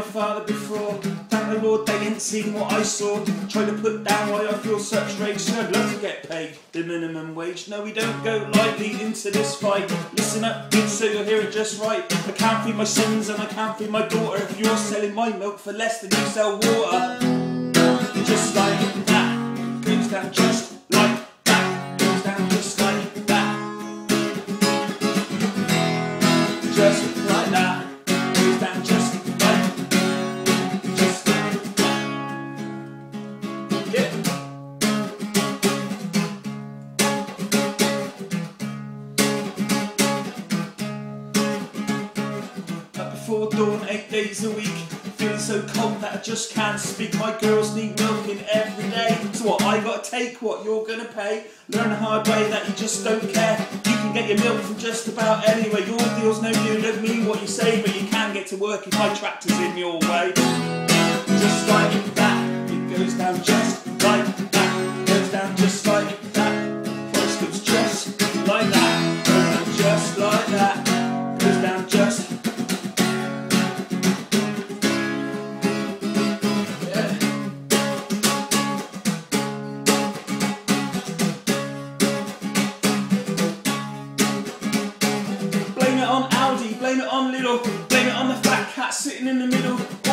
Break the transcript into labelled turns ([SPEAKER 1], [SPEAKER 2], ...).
[SPEAKER 1] my father before. Thank the Lord they ain't seen what I saw. Try to put down why I feel such rage. So I'd love to get paid the minimum wage. No, we don't go lightly into this fight. Listen up, so you'll hear it just right. I can't feed my sons and I can't feed my daughter. If you're selling my milk for less than you sell water, just like before dawn, eight days a week. Feeling so cold that I just can't speak. My girls need milking every day. So what? I gotta take what you're gonna pay. Learn the hard way that you just don't care. You can get your milk from just about anywhere. Your deal's no good. Don't mean what you say, but you can get to work if my tractor's in your way. Just like that, it goes down just Lidl, blame it on the fat cat sitting in the middle.